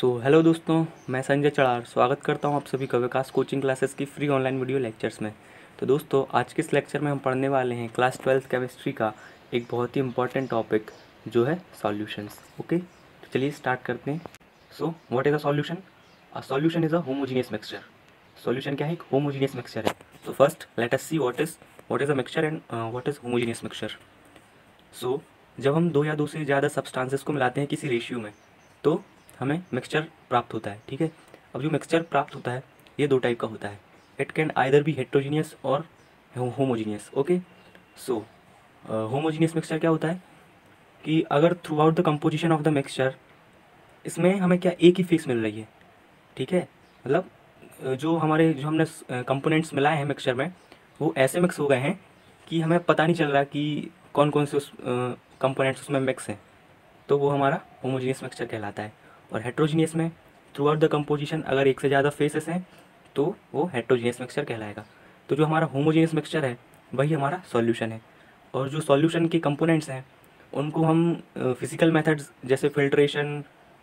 सो so, hello दोस्तों मैं संजय चढ़ार। स्वागत करता हूँ आप सभी का विकास कोचिंग क्लासेस की फ्री ऑनलाइन वीडियो लेक्चर्स में। तो दोस्तों आज के इस लेक्चर में हम पढ़ने वाले हैं क्लास ट्वेल्थ केमिस्ट्री का एक बहुत ही इंपॉर्टेंट टॉपिक जो है सॉल्यूशंस ओके तो चलिए स्टार्ट करते हैं। So what is a solution a solution is a homogeneous mixture solution क्या है? एक होमोजीनियस मिक्सचर है। So first let us see what is what is a mixture and what is homogeneous mixture so जब हम दो या दो से ज़्यादा सब्सटेंसेस को मिलाते हैं किसी रेशियो में तो हमें मिक्सचर प्राप्त होता है, ठीक है? अब जो मिक्सचर प्राप्त होता है, ये दो टाइप का होता है। इट कैन आइदर भी हेट्रोजीनियस और homogeneous okay so homogeneous mixture क्या होता है? कि अगर throughout the composition of the mixture इसमें हमें क्या एक ही फेस मिल रही है, ठीक है? मतलब जो हमारे, जो हमने कंपोनेंट्स मिलाए हैं मिक्सचर में, वो ऐसे मिक्स हो गए हैं कि हमें पता नहीं चल रहा कि कौन कौन से उस कंपोनेंट्स उसमें मिक्स हैं। तो वो हमारा होमोजीनियस मिक्सचर कहलाता है। और हेट्रोजीनियस में थ्रू आउट द कंपोजिशन अगर एक से ज़्यादा फेसेस हैं तो वो हेट्रोजीनियस मिक्सचर कहलाएगा। तो जो हमारा होमोजीनियस मिक्सचर है वही हमारा सॉल्यूशन है। और जो सॉल्यूशन के कंपोनेंट्स हैं उनको हम फ़िज़िकल मेथड्स जैसे फिल्ट्रेशन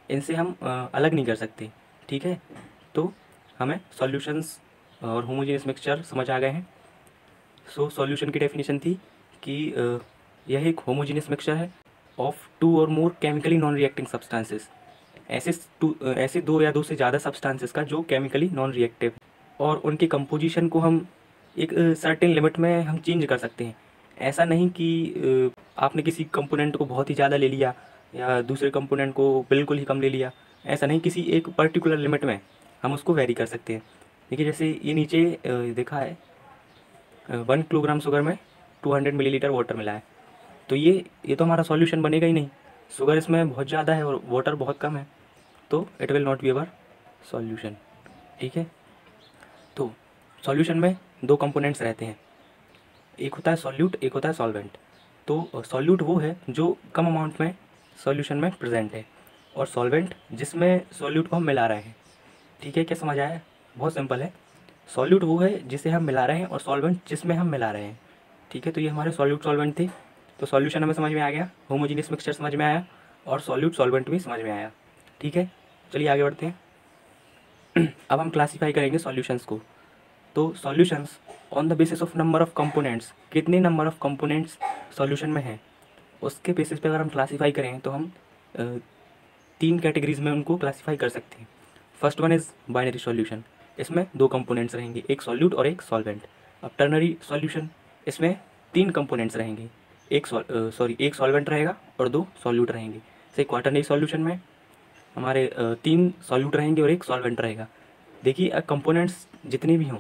इनसे हम अलग नहीं कर सकते ठीक है? तो हमें सॉल्यूशंस और होमोजीनियस मिक्सचर समझ आ गए हैं। सो so, सॉल्यूशन की डेफिनेशन थी कि यह एक होमोजीनियस मिक्सचर है ऑफ़ टू और more chemically non reacting substances ऐसे टू, ऐसे दो या दो से ज़्यादा सब्सटेंसेस का जो केमिकली नॉन रिएक्टिव और उनके कंपोजिशन को हम एक सर्टेन लिमिट में हम चेंज कर सकते हैं। ऐसा नहीं कि आपने किसी कंपोनेंट को बहुत ही ज़्यादा ले लिया, या दूसरे कंपोनेंट को बिल्कुल ही कम ले लिया। ऐसा नहीं, किसी एक पर्टिकुलर लिमिट में हम उसको वेरी कर सकते हैं। देखिए, जैसे ये नीचे देखा है वन किलोग्राम शुगर में टू हंड्रेड मिली वाटर मिला है। तो ये ये तो हमारा सॉल्यूशन बनेगा ही नहीं। शुगर इसमें बहुत ज़्यादा है और वाटर बहुत कम है। तो it will not be our solution ठीक है? तो सॉल्यूशन में दो कंपोनेंट्स रहते हैं। एक होता है सॉल्यूट एक होता है सॉल्वेंट तो सॉल्यूट वो है जो कम अमाउंट में सॉल्यूशन में प्रेजेंट है। और सॉल्वेंट जिसमें सॉल्यूट को हम मिला रहे हैं। ठीक है? क्या समझ आया? बहुत सिंपल है। सॉल्यूट वो है जिसे हम मिला रहे हैं और सॉल्वेंट जिसमें हम मिला रहे हैं। ठीक है? तो ये हमारे सॉल्यूट सॉल्वेंट थे। तो सॉल्यूशन हमें समझ में आ गया? होमोजीनियस मिक्सचर समझ में आया? और सॉल्यूट सॉल्वेंट भी समझ में आया। ठीक है? चलिए आगे बढ़ते हैं। अब हम क्लासीफाई करेंगे सॉल्यूशंस को। तो solutions on the basis of number of components कितने नंबर ऑफ़ कंपोनेंट्स सॉल्यूशन में हैं? उसके बेसिस पे अगर हम क्लासीफाई करें तो हम तीन कैटेगरीज में उनको क्लासीफाई कर सकते हैं। First one is binary solution इसमें दो कंपोनेंट्स रहेंगे, एक सॉल्यूट और एक सॉल्वेंट अब टर्नरी सॉल्यूशन इसमें तीन कंपोनेंट्स रहेंगे। एक सॉरी एक सॉल्वेंट रहेगा और दो सॉल्यूट रहेंगे। से क्वार्टरनरी सॉल्यूशन में हमारे तीन सॉल्यूट रहेंगे और एक सॉल्वेंट रहेगा। देखिए कंपोनेंट्स जितने भी हों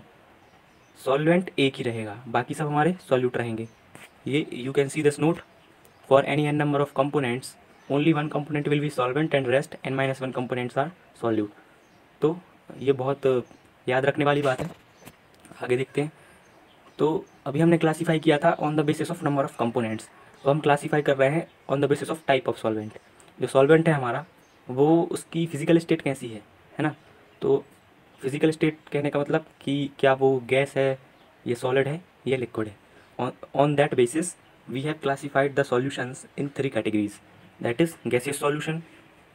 सॉल्वेंट एक ही रहेगा, बाकी सब हमारे सॉल्यूट रहेंगे। ये you can see this note for any n number of components only one component will be solvent and rest n minus one components are solute तो ये बहुत याद रखने वाली बात है। आगे देखते हैं। तो अभी हमने क्लासीफाई किया था on the basis of number of components तो हम क्लासीफाई कर रहे हैं on the basis of type of solvent जो सॉल्वेंट है हमारा वो उसकी फ़िज़िकल स्टेट कैसी है है ना? तो फ़िज़िकल स्टेट कहने का मतलब कि क्या वो गैस है, ये सॉलिड है, या लिक्विड है। On that basis we have classified the solutions in three categories that is gaseous solution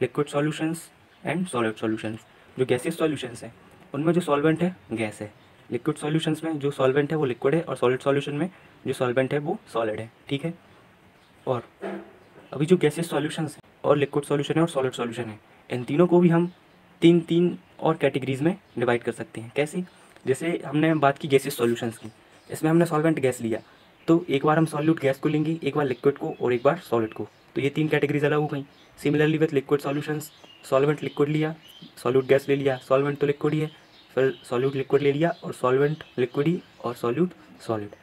liquid solutions and solid solutions जो गैसियस सॉल्यूशंस हैं, उनमें जो सॉल्वेंट है, गैस है। लिक्विड सॉल्यूशंस में जो सॉल्वेंट है, वो लिक्विड है, और सॉलिड सॉल्यूशन में जो सॉल्वेंट है, वो सॉलिड है। ठीक है? और अभी जो गैसेस सॉल्यूशंस हैं और लिक्विड सॉल्यूशन है और सॉलिड सॉल्यूशन है। इन तीनों को भी हम तीन तीन और कैटेगरीज में डिवाइड कर सकते हैं। कैसे? जैसे हमने बात की गैसेस सॉल्यूशंस की। इसमें हमने सॉल्वेंट गैस लिया। तो एक बार हम सॉल्यूट गैस को लेंगे, एक बार लिक्विड को और एक बार सॉलिड को। तो ये तीन कैटेगरीज अलग हो गई। Similarly with liquid solutions solvent liquid लिया सॉल्यूट गैस ले लिया सॉल्वेंट तो लिक्विड ही है। फिर सॉल्यूट लिक्विड ले लिया और सॉल्वेंट लिक्विड ही और सॉल्यूट सॉलिड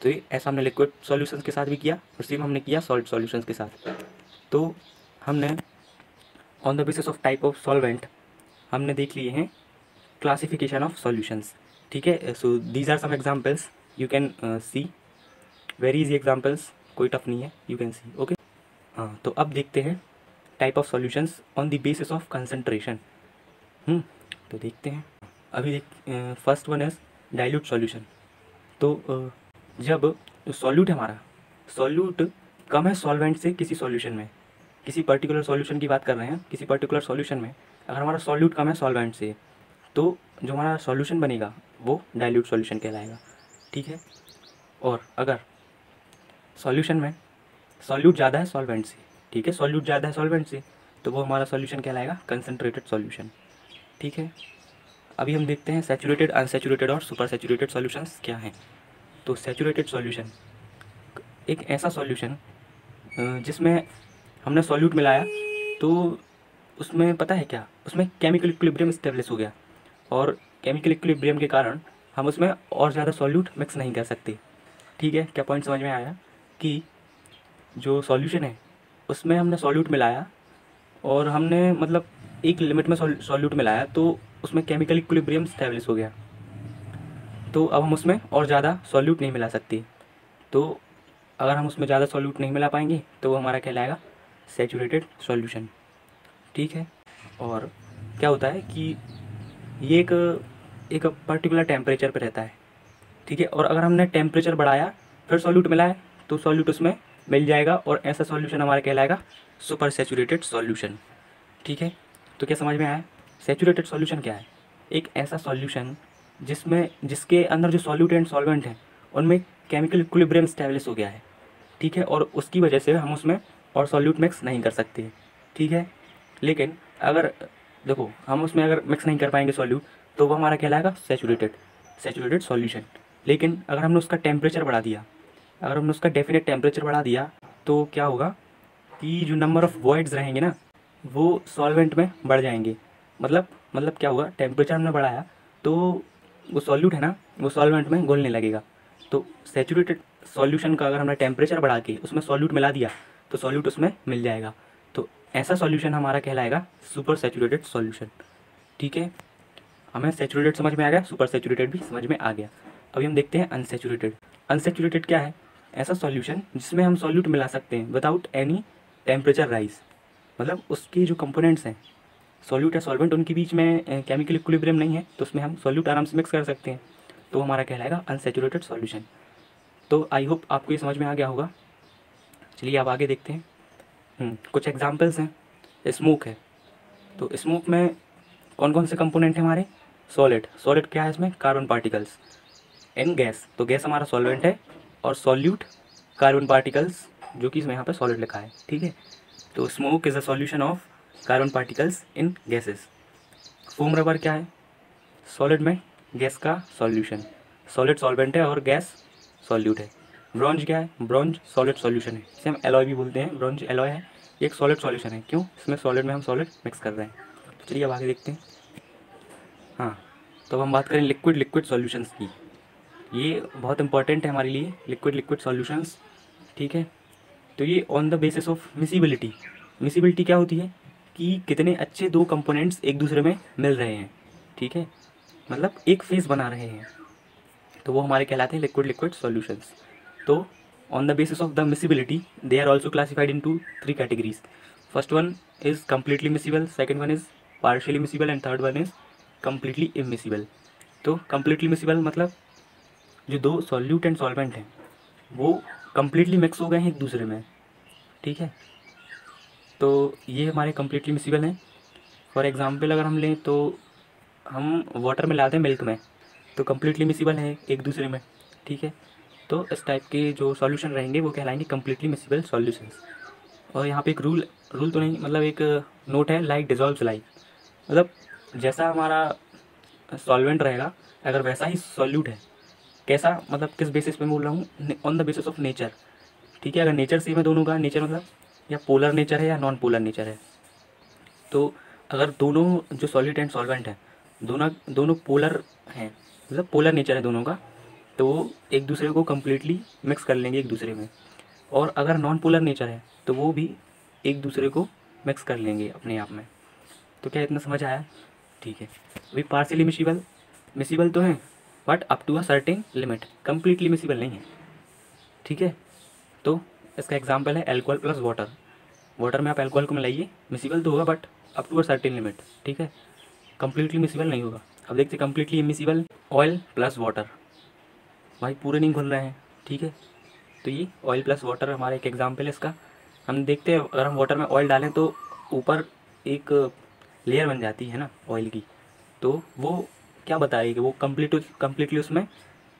तो ये ऐसा हमने लिक्विड सॉल्यूशंस के साथ भी किया, और सेम हमने किया सॉलिड सॉल्यूशंस के साथ। तो हमने on the basis of type of solvent हमने देख लिए हैं क्लासिफिकेशन ऑफ़ सॉल्यूशंस ठीक है? So these are some examples you can see very easy examples कोई टफ नहीं है. यू कैन सी ओके हाँ तो अब देखते हैं type of solutions on the basis of concentration तो देखते हैं. अभी देख first one is dilute solution तो uh, जब सॉल्यूट हमारा सॉल्यूट कम है सॉल्वेंट से किसी सॉल्यूशन में. किसी पर्टिकुलर सॉल्यूशन की बात कर रहे हैं, किसी पर्टिकुलर सॉल्यूशन में, अगर हमारा सॉल्यूट कम है सॉल्वेंट से तो जो हमारा सॉल्यूशन बनेगा, वो डाइल्यूट सॉल्यूशन कहलाएगा, ठीक है? और अगर सॉल्यूशन में सॉल्यूट ज़्यादा है सॉल्वेंट से, ठीक है? सॉल्यूट ज़्यादा है सॉल्वेंट से तो वो हमारा सॉल्यूशन कहलाएगा कंसनट्रेटेड सॉल्यूशन ठीक है? अभी हम देखते हैं सेचूरेटेड अनसेचूरेटेड और सुपर सेचूरेटेड सॉल्यूशंस क्या हैं। तो सेचूरेटेड सॉल्यूशन एक ऐसा सॉल्यूशन जिसमें हमने सॉल्यूट मिलाया तो उसमें पता है क्या? उसमें केमिकल इक्विलिब्रियम स्टेब्लिश हो गया। और केमिकल इक्विलिब्रियम के कारण हम उसमें और ज़्यादा सॉल्यूट मिक्स नहीं कर सकते। ठीक है? क्या पॉइंट समझ में आया? कि जो सॉल्यूशन है, उसमें हमने सॉल्यूट मिलाया और हमने मतलब एक लिमिट में सॉल्यूट मिलाया तो उसमें केमिकल इक्विलिब्रियम स्टैब्लिश हो गया। तो अब हम उसमें और ज़्यादा सॉल्यूट नहीं मिला सकते। तो अगर हम उसमें ज़्यादा सॉल्यूट नहीं मिला पाएँगे तो वो हमारा कहलाएगा सेचूरेटेड सॉल्यूशन ठीक है? और क्या होता है कि ये एक एक पर्टिकुलर टेम्परेचर पर रहता है। ठीक है? और अगर हमने टेम्परेचर बढ़ाया, फिर सॉल्यूट मिला है तो सॉल्यूट उसमें मिल जाएगा और ऐसा सॉल्यूशन हमारा कहलाएगा सुपर सेचूरेटेड सॉल्यूशन ठीक है? तो क्या समझ में आया? सेचूरेटेड सॉल्यूशन क्या है? एक ऐसा सॉल्यूशन जिसमें, जिसके अंदर जो सॉल्यूट एंड सॉल्वेंट हैं, उनमें केमिकल इक्विलिब्रियम स्टेब्लिश हो गया है। ठीक है? और उसकी वजह से हम उसमें और सॉल्यूट मिक्स नहीं कर सकते, ठीक है? लेकिन अगर, देखो, हम उसमें अगर मिक्स नहीं कर पाएँगे सॉल्यूट तो वो हमारा कहलाएगा सेचूरेटेड सेचूरेटेड सॉल्यूशन लेकिन अगर हमने उसका टेम्परेचर बढ़ा दिया, अगर हमने उसका डेफिनेट टेम्परेचर बढ़ा दिया तो क्या होगा कि जो नंबर ऑफ़ वॉइड्स रहेंगे ना, वो सॉल्वेंट में बढ़ जाएँगे. मतलब मतलब क्या होगा टेम्परेचर हमने बढ़ाया तो वो सॉल्यूट है ना, वो सॉल्वेंट में घुलने लगेगा. तो सेचूरेटेड सॉल्यूशन का अगर हमने टेम्परेचर बढ़ा के उसमें सॉल्यूट मिला दिया तो सॉल्यूट उसमें मिल जाएगा। तो ऐसा सॉल्यूशन हमारा कहलाएगा सुपर सेचूरेटेड सॉल्यूशन ठीक है? हमें सेचूरेटेड समझ में आ गया सुपर सेचूरेटेड भी समझ में आ गया। अभी हम देखते हैं अनसेचूरेटेड अनसेचूरेटेड क्या है? ऐसा सॉल्यूशन जिसमें हम सॉल्यूट मिला सकते हैं विदाउट एनी टेम्परेचर राइज मतलब उसके जो कंपोनेंट्स हैं सॉल्यूट या सॉल्वेंट उनके बीच में केमिकल इक्विलिब्रियम नहीं है तो उसमें हम सॉल्यूट आराम से मिक्स कर सकते हैं। तो हमारा कहलाएगा अनसेचुरेटेड सॉल्यूशन तो आई होप आपको ये समझ में आ गया होगा। चलिए आप आगे देखते हैं। हम्म, कुछ एग्जांपल्स हैं। स्मोक है। तो स्मोक में कौन कौन से कंपोनेंट हैं हमारे? सॉलिड सॉलिड क्या है इसमें? कार्बन पार्टिकल्स एंड गैस तो गैस हमारा सॉल्वेंट है और सॉल्यूट कार्बन पार्टिकल्स जो कि इसमें यहाँ पे सॉलिड लिखा है। ठीक है? तो smoke is a solution of carbon particles in gases foam rubber क्या है? सॉलिड में गैस का सॉल्यूशन सॉलिड सॉल्वेंट है और गैस सॉल्यूट है। ब्रॉन्ज क्या है? ब्रॉन्ज सॉलिड सॉल्यूशन है। इसे हम एलॉय भी बोलते हैं। ब्रॉन्ज एलॉय है। एक सॉलिड सॉल्यूशन है। क्यों? इसमें सॉलिड में हम सॉलिड मिक्स कर रहे हैं। तो चलिए अब आगे देखते हैं। हाँ तो अब हम बात करें लिक्विड लिक्विड सॉल्यूशंस की। ये बहुत इंपॉर्टेंट है हमारे लिए लिक्विड लिक्विड सॉल्यूशंस ठीक है? तो ये on the basis of miscibility miscibility क्या होती है? कि कितने अच्छे दो कंपोनेंट्स एक दूसरे में मिल रहे हैं, ठीक है? मतलब एक फेस बना रहे हैं। तो वो हमारे कहलाते हैं लिक्विड लिक्विड सॉल्यूशंस तो on the basis of the miscibility they are also classified into three categories first one is completely miscible second one is partially miscible and third one is completely immiscible तो completely miscible मतलब जो दो solute and solvent हैं, वो completely mix हो गए हैं एक दूसरे में। ठीक है? तो ये हमारे कम्प्लीटली मिसिबल हैं। फॉर एग्ज़ाम्पल अगर हम लें तो हम वाटर में लाते हैं मिल्क में तो कम्प्लीटली मिसिबल है एक दूसरे में। ठीक है? तो इस टाइप के जो सॉल्यूशन रहेंगे, वो कहलाएँगे कम्प्लीटली मिसिबल सॉल्यूशंस और यहाँ पे एक रूल रूल तो नहीं मतलब एक नोट है लाइक डिजॉल्व लाइक मतलब जैसा हमारा सॉल्वेंट रहेगा, अगर वैसा ही सॉल्यूट है, कैसा मतलब किस बेसिस पे बोल रहा हूँ on the basis of nature ठीक है, अगर नेचर सेम है दोनों का नेचर मतलब या पोलर नेचर है या नॉन पोलर नेचर है. तो अगर दोनों जो सॉलिड एंड सॉल्वेंट है, दोनों दोनों पोलर हैं मतलब पोलर नेचर है दोनों का तो वो एक दूसरे को कम्प्लीटली मिक्स कर लेंगे एक दूसरे में। और अगर नॉन पोलर नेचर है तो वो भी एक दूसरे को मिक्स कर लेंगे अपने आप में। तो क्या इतना समझ आया? ठीक है। अभी पार्सली मिसिबल मिसिबल तो हैं but up to a certain limit completely miscible नहीं है। ठीक है? तो इसका एग्ज़ाम्पल है एल्कोहल प्लस वाटर वाटर में आप एल्कोहल को मिलाइए मिसिबल तो होगा but up to a certain limit ठीक है? कम्प्लीटली मिसिबल नहीं होगा। अब देखते completely miscible oil plus water भाई पूरे नहीं घुल रहे हैं, ठीक है? तो ये ऑयल प्लस वाटर हमारा एक एग्ज़ाम्पल है इसका। हम देखते हैं, अगर हम वाटर में ऑयल डालें तो ऊपर एक लेयर बन जाती है ना ऑयल की। तो वो क्या बताएगी? वो कंप्लीट कम्प्लीटली उसमें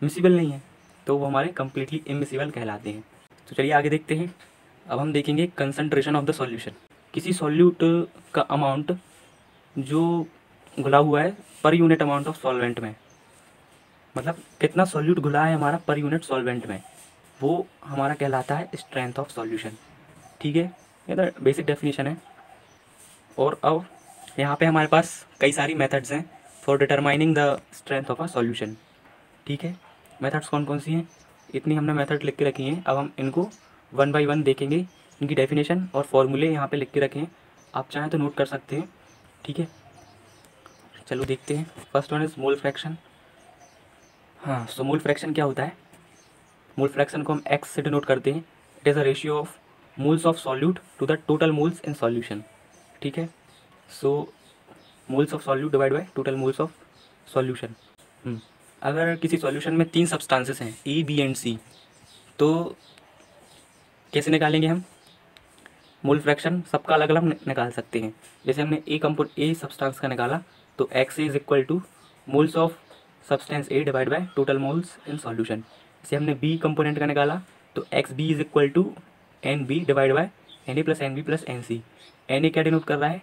मिसिबल नहीं है। तो वो हमारे कम्प्लीटली इमिसिबल कहलाते हैं। तो चलिए आगे देखते हैं। अब हम देखेंगे कंसनट्रेशन ऑफ़ द सॉल्यूशन किसी सॉल्यूट का अमाउंट जो घुला हुआ है per unit amount of solvent में। मतलब कितना सॉल्यूट घुला है हमारा पर यूनिट सॉल्वेंट में, वो हमारा कहलाता है स्ट्रेंथ ऑफ़ सॉल्यूशन ठीक है? ये तो बेसिक डेफिनेशन है। और अब यहाँ पे हमारे पास कई सारी मेथड्स हैं for determining the strength of a solution ठीक है? मेथड्स कौन कौन सी हैं? इतनी हमने मेथड लिख के रखी हैं। अब हम इनको वन बाई वन देखेंगे। इनकी डेफिनेशन और फॉर्मूले यहाँ पे लिख के रखे आप चाहें तो नोट कर सकते हैं। ठीक है? चलो देखते हैं। First one is mole fraction हाँ सो मूल फ्रैक्शन क्या होता है? मूल फ्रैक्शन को हम एक्स से डिनोट करते हैं। It is a ratio of moles of solute to the total moles in solution ठीक है? So moles of solute divide by total moles of solution अगर किसी सॉल्यूशन में तीन सब्सटेंसेस हैं ए बी एंड सी तो कैसे निकालेंगे हम? मूल फ्रैक्शन सबका अलग अलग निकाल सकते हैं। जैसे हमने ए कंपो ए सब्सटेंस का निकाला तो x is equal to moles of substance A divide by total moles in solution जैसे हमने बी कंपोनेंट का निकाला तो x B is equal to n B divide by n A plus n B plus n C n A क्या denote कर रहा है?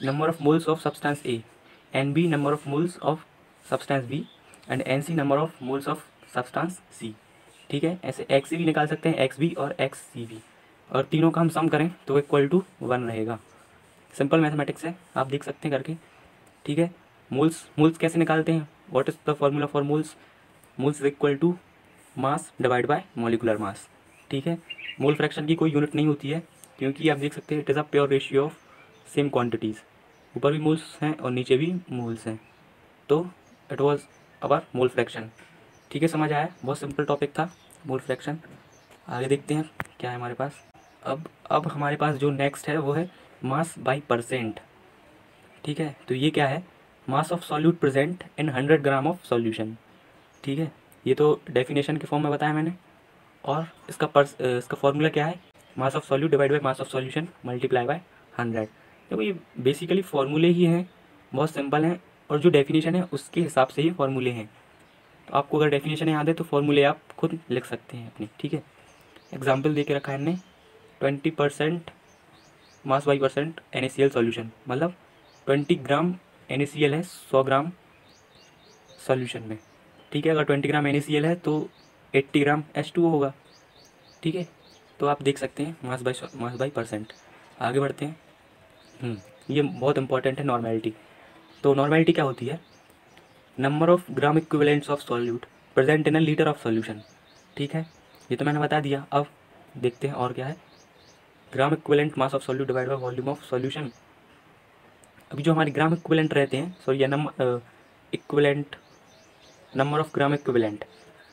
Number of moles of substance A n B number of moles of substance B and n C number of moles of substance C ठीक है? ऐसे x भी निकाल सकते हैं एक्स बी और एक्स सी बी और तीनों का हम सम करें तो इक्वल टू वन रहेगा। सिंपल मैथमेटिक्स है, आप देख सकते हैं करके। ठीक है? मोल्स मोल्स कैसे निकालते हैं? What is the formula for moles moles is equal to mass divide by molecular mass ठीक है? मोल फ्रैक्शन की कोई यूनिट नहीं होती है, क्योंकि आप देख सकते हैं it is a pure ratio of same quantities ऊपर भी मोल्स हैं और नीचे भी मोल्स हैं। तो it was our mole fraction ठीक है? समझ आया? बहुत सिंपल टॉपिक था मोल फ्रैक्शन आगे देखते हैं क्या है हमारे पास। अब अब हमारे पास जो नेक्स्ट है, वो है मास बाई परसेंट ठीक है? तो ये क्या है? Mass of solute present in hundred gram of solution. ठीक है? ये तो डेफिनेशन के फॉर्म में बताया मैंने। और इसका पर्स इसका फॉर्मूला क्या है? Mass of solute divide by mass of solution multiply by hundred. देखो, ये बेसिकली फार्मूले ही हैं, बहुत सिंपल हैं, और जो डेफिनेशन है उसके हिसाब से ही फार्मूले हैं। तो आपको अगर डेफिनेशन याद है तो फॉर्मूले आप खुद लिख सकते हैं अपने, ठीक है? एग्ज़ाम्पल दे के रखा है हमने, twenty percent mass by percent N A C L मतलब ट्वेंटी ग्राम एल है सौ ग्राम सॉल्यूशन में। ठीक है अगर ट्वेंटी ग्राम एल है तो एट्टी ग्राम एच होगा। ठीक है तो आप देख सकते हैं mass by mass by percent आगे बढ़ते हैं। हम्म, ये बहुत इंपॉर्टेंट है नॉर्मेलिटी तो नॉर्मेलिटी क्या होती है? Number of gram equivalents of solute present in a litre of solution ठीक है ये तो मैंने बता दिया। अब देखते हैं और क्या है। Gram equivalent mass of solute divide by volume of solution अभी जो हमारे ग्राम इक्विवेलेंट रहते हैं सॉरी या number equivalent number of gram equivalent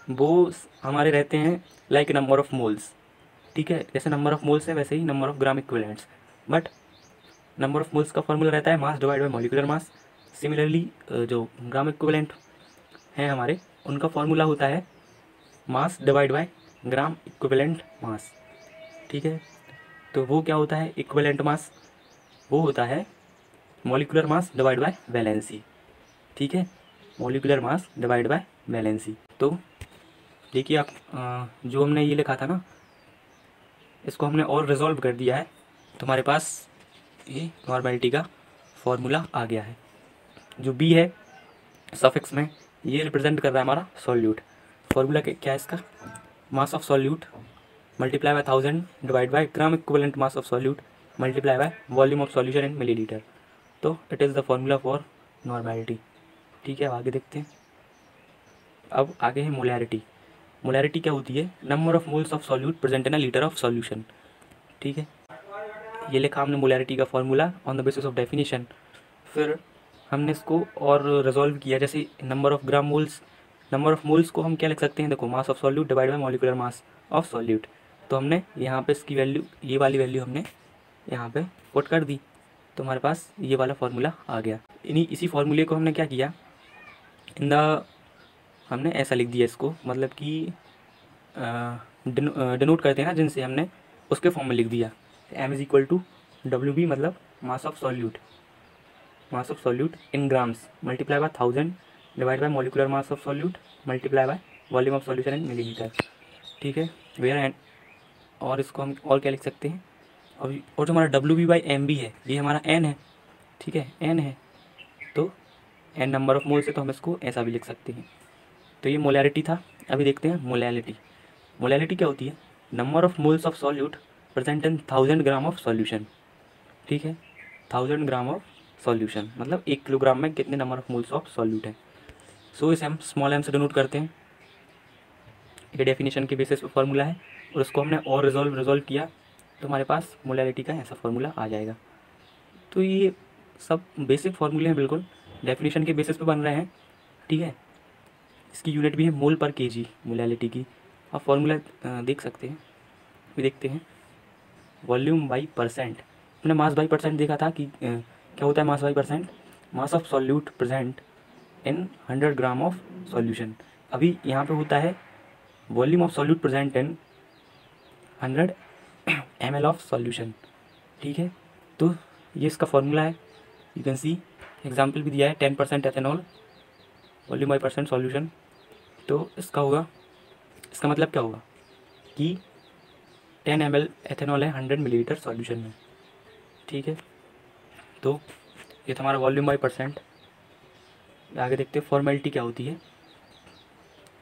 वो हमारे रहते हैं लाइक नंबर ऑफ़ मोल्स ठीक है? जैसे नंबर ऑफ़ मोल्स है, वैसे ही number of gram equivalents but number of moles का फॉर्मूला रहता है mass divide by molecular mass similarly जो ग्राम इक्विवेलेंट हैं हमारे, उनका फॉर्मूला होता है mass divide by gram equivalent mass ठीक है? तो वो क्या होता है? इक्विवेलेंट मास वो होता है molecular mass divide by valency ठीक है? Molecular mass divide by valency तो देखिए आप जो हमने ये लिखा था ना, इसको हमने और रिजॉल्व कर दिया है। तो हमारे पास ये नॉर्मेलिटी का फॉर्मूला आ गया है। जो बी है सफिक्स में, ये रिप्रेजेंट कर रहा है हमारा सॉल्यूट फॉर्मूला क्या है इसका? Mass of solute multiply by thousand divide by gram equivalent mass of solute multiply by volume of solution in millilitre तो it is the formula for normality ठीक है आगे देखते हैं। अब आगे है मोलैरिटी मोलैरिटी क्या होती है? Number of moles of solute present in a litre of solution ठीक है? ये लिखा हमने मोलैरिटी का formula on the basis of definition फिर हमने इसको और रिजॉल्व किया, जैसे number of gram moles number of moles को हम क्या लिख सकते हैं? देखो mass of solute divide by molecular mass of solute तो हमने यहाँ पे इसकी वैल्यू ये वाली वैल्यू हमने यहाँ पे पुट कर दी। तो हमारे पास ये वाला फार्मूला आ गया। इन्हीं, इसी फार्मूले को हमने क्या किया? इन द हमने ऐसा लिख दिया इसको मतलब कि डिनोट करते हैं ना, जिनसे हमने उसके फॉर्म में लिख दिया। M is equal to W B मतलब mass of solute mass of solute in grams multiply by thousand divide by molecular mass of solute multiply by volume of solution in millilitre ठीक है? Where and और इसको हम और क्या लिख सकते हैं? और और जो हमारा W B by M B है, ये हमारा एन है, ठीक है? एन है तो एन नंबर ऑफ़ मोल्स है तो हम इसको ऐसा भी लिख सकते हैं। तो ये मोलैरिटी था, अभी देखते हैं मोलैलिटी मोलैलिटी क्या होती है? Number of moles of solute present in thousand gram of solution ठीक है? थाउज़ेंड ग्राम ऑफ़ सॉल्यूशन मतलब एक किलोग्राम में कितने number of moles of solute है? सो इसे हम स्मॉल एम से डिनोट करते हैं। ये डेफिनेशन के बेसिस पे फॉर्मूला है, और उसको हमने और रिजॉल्व रिजॉल्व किया। तो हमारे पास मोलैलिटी का ऐसा फार्मूला आ जाएगा। तो ये सब बेसिक फार्मूले हैं बिल्कुल। डेफिनेशन के बेसिस पे बन रहे हैं, ठीक है? इसकी यूनिट भी है मोल पर केजी मोलैलिटी की। आप फार्मूला देख सकते हैं। भी देखते हैं। वॉल्यूम बाई परसेंट हमने मास बाई परसेंट देखा था कि क्या होता है mass by percent mass of solute present in hundred gram of solution अभी यहाँ पे होता है volume of solute present in hundred M L of solution ठीक है? तो ये इसका फॉर्मूला है। यू कैन सी एग्ज़ाम्पल भी दिया है ten percent ethanol volume by percent solution तो इसका होगा, इसका मतलब क्या होगा? कि टेन एम एल एथेनॉल है हंड्रेड मिलीलीटर सॉल्यूशन में। ठीक है? तो ये तो हमारा वॉल्यूम बाई परसेंट आगे देखते हैं फॉर्मेलिटी क्या होती है।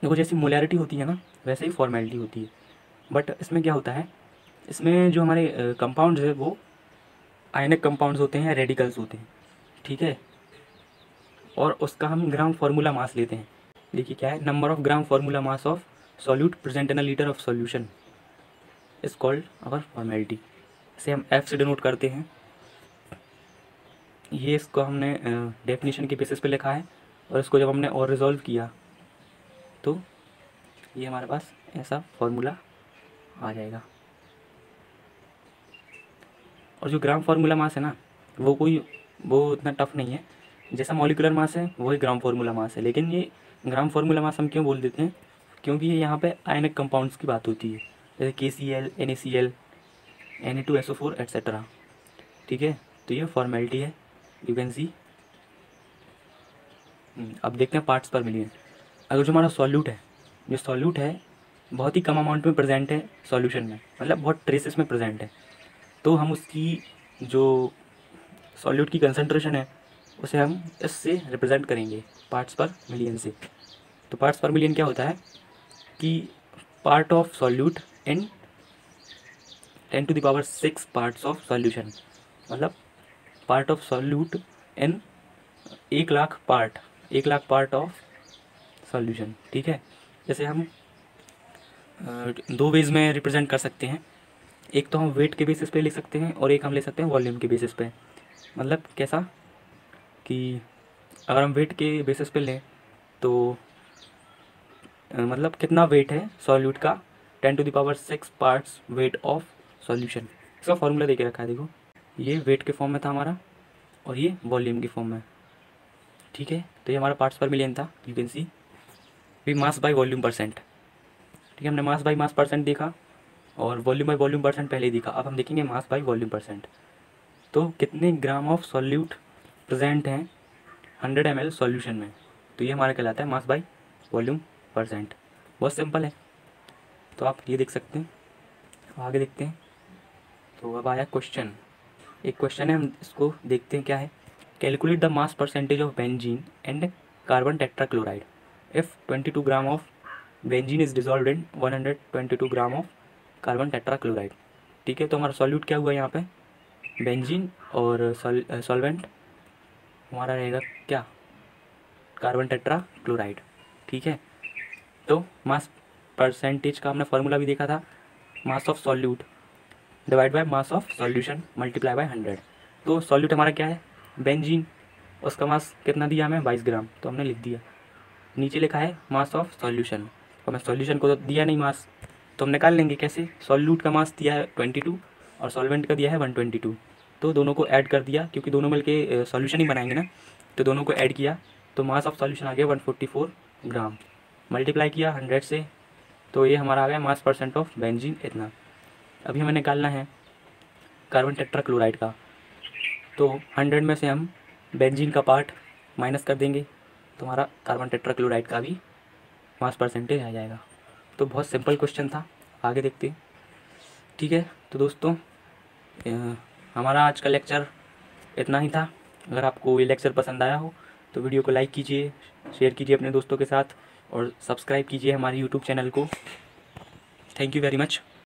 देखो, जैसी मोलैरिटी होती है ना, वैसे ही फॉर्मेलिटी होती है। बट इसमें क्या होता है? इसमें जो हमारे कंपाउंड्स है वो आयनिक कंपाउंड्स होते हैं रेडिकल्स होते हैं, ठीक है? और उसका हम ग्राम फार्मूला मास लेते हैं। देखिए क्या है number of gram formula mass of solute present in a litre of solution is called our formality इसे हम एफ़ से डिनोट करते हैं। ये इसको हमने डेफिनेशन के बेसिस पे लिखा है और इसको जब हमने और रिजॉल्व किया तो ये हमारे पास ऐसा फॉर्मूला आ जाएगा। और जो ग्राम फार्मूला मास है ना, वो कोई, वो इतना टफ नहीं है। जैसा मॉलिकुलर मास है, वही ग्राम फार्मूला मास है। लेकिन ये ग्राम फार्मूला मास हम क्यों बोल देते हैं? क्योंकि ये यहाँ पे आयनिक कंपाउंड्स की बात होती है। जैसे K C L N A C L N A two S O four etcetera ठीक है? तो ये फॉर्मेलिटी है। यू कैन सी अब देखते हैं पार्ट्स पर मिलियन अगर जो हमारा सॉल्यूट है, जो सॉल्यूट है, बहुत ही कम अमाउंट में प्रेजेंट है सॉल्यूशन में। मतलब बहुत ट्रेसेस में प्रेजेंट है। तो हम उसकी जो सॉल्यूट की कंसनट्रेशन है, उसे हम इससे रिप्रेजेंट करेंगे पार्ट्स पर मिलियन से। तो पार्ट्स पर मिलियन क्या होता है? कि part of solute in ten to the power six parts of solution मतलब पार्ट ऑफ़ सॉल्यूट इन एक लाख पार्ट एक लाख पार्ट ऑफ़ सॉल्यूशन ठीक है? जैसे हम दो वेज में रिप्रेजेंट कर सकते हैं। एक तो हम वेट के बेसिस पे लिख सकते हैं और एक हम ले सकते हैं वॉल्यूम के बेसिस पे। मतलब कैसा कि अगर हम वेट के बेसिस पे लें तो मतलब कितना वेट है सॉल्यूट का? Ten to the power six parts weight of solution इसका फॉर्मूला दे के रखा है, देखो। ये वेट के फॉर्म में था हमारा और ये वॉल्यूम के फॉर्म में। ठीक है? तो ये हमारा पार्ट्स पर मिलियन था you can see we mass by volume percent ठीक है? हमने मास बाई मास परसेंट देखा। और वॉल्यूम बाई वॉल्यूम परसेंट पहले ही दिखा। अब हम देखेंगे मास बाई वॉल्यूम परसेंट तो कितने ग्राम ऑफ़ सॉल्यूट प्रेजेंट हैं हंड्रेड एम एल सॉल्यूशन में? तो ये हमारा कहलाता है मास बाई वॉल्यूम परसेंट बहुत सिंपल है। तो आप ये देख सकते हैं। आगे देखते हैं। तो अब आया क्वेश्चन एक क्वेश्चन है, हम इसको देखते हैं क्या है। Calculate the mass percentage of benzene and carbon tetrachloride if 22 gram of benzene is dissolve in 122 gram of carbon tetrachloride. ठीक है तो हमारा सॉल्यूट क्या हुआ यहाँ पे? बेंजीन और सॉल्वेंट। हमारा रहेगा क्या? कार्बन टेट्रा क्लोराइड ठीक है तो मास परसेंटेज का हमने फॉर्मूला भी देखा था। Mass of solute divide by mass of solution multiply by hundred तो सॉल्यूट हमारा क्या है? बेंजीन। उसका मास कितना दिया हमें? बाईस ग्राम। तो हमने लिख दिया। नीचे लिखा है मास ऑफ़ सॉल्यूशन हमें सॉल्यूशन को तो दिया नहीं मास। तो हम निकाल लेंगे कैसे? सॉल्यूट का मास दिया है ट्वेंटी टू और सॉल्वेंट का दिया है वन ट्वेंटी टू तो दोनों को ऐड कर दिया, क्योंकि दोनों मिलके सॉल्यूशन ही बनाएँगे ना। तो दोनों को ऐड किया। तो मास ऑफ़ सॉल्यूशन आ गया one forty four gram multiply किया हंड्रेड से। तो ये हमारा आ गया मास परसेंट ऑफ़ बेंजीन इतना। अभी हमें निकालना है कार्बन टेट्राक्लोराइड का। तो हंड्रेड में से हम बेंजीन का पार्ट माइनस कर देंगे। तो हमारा कार्बन टेट्राक्लोराइड का भी मास परसेंटेज आ जाएगा। तो बहुत सिंपल क्वेश्चन था। आगे देखते हैं। ठीक है तो दोस्तों हमारा आज का लेक्चर इतना ही था। अगर आपको ये लेक्चर पसंद आया हो तो वीडियो को लाइक कीजिए, शेयर कीजिए अपने दोस्तों के साथ और सब्सक्राइब कीजिए हमारे यूट्यूब चैनल को। Thank you very much